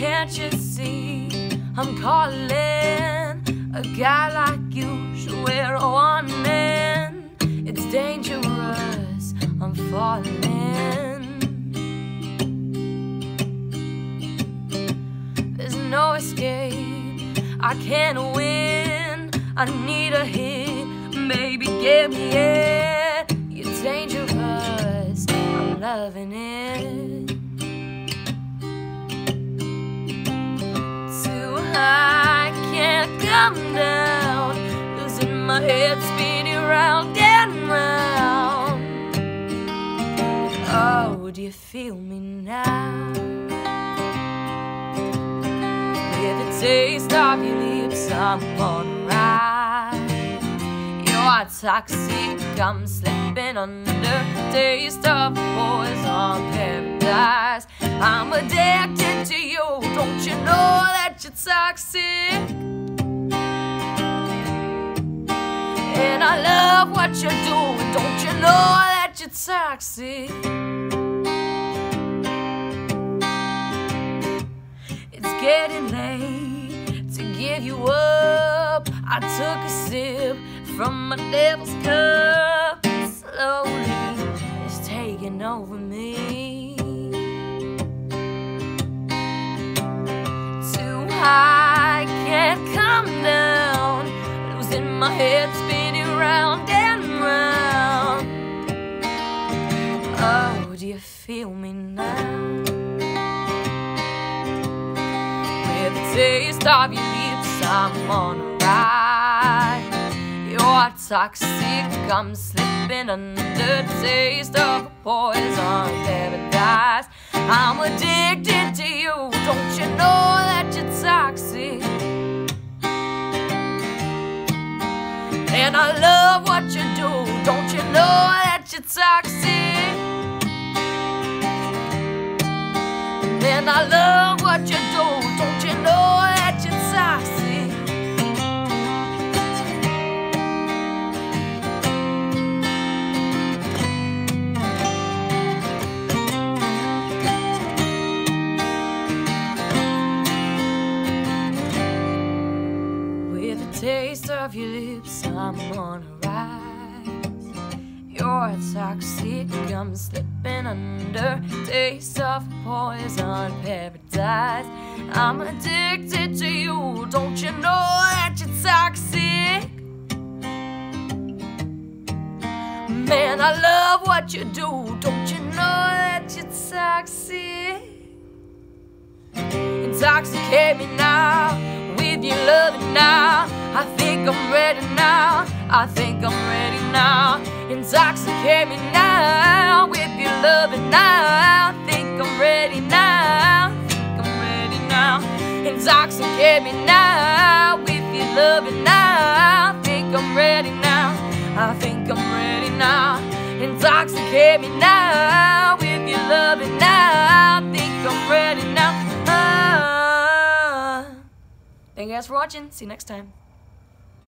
Can't you see I'm calling? A guy like you should wear a warning. It's dangerous, I'm falling. There's no escape, I can't win. I need a hit, baby, get me it. You're dangerous, I'm loving it. Head, spinning round and round. Oh, do you feel me now? With the taste of your lips, I'm on ride. You're toxic, I'm slipping under. Taste of poison paradise. I'm addicted to you. Don't you know that you're toxic? I love what you're doing. Don't you know that you're toxic? It's getting late to give you up. I took a sip from my devil's cup. Round and round. Oh, do you feel me now? With the taste of your lips, I'm on a ride. You're toxic, I'm slipping under the taste of poison paradise. I'm addicted And I love what you do, don't you know that you're toxic? And I love taste of your lips, I'm on a rise. You're toxic, I'm slipping under. Taste of poison paradise. I'm addicted to you, don't you know that you're toxic? Man, I love what you do, don't you know that you're toxic? Intoxicate me now with your loving now. I think I'm ready now. I think I'm ready now. Intoxicate me now with your loving now. I think I'm ready now. I think I'm ready now. Intoxicate me now with your loving now. I think I'm ready now. I think I'm ready now. Intoxicate me now with your loving now. I think I'm ready now. Thank you guys for watching. See you next time.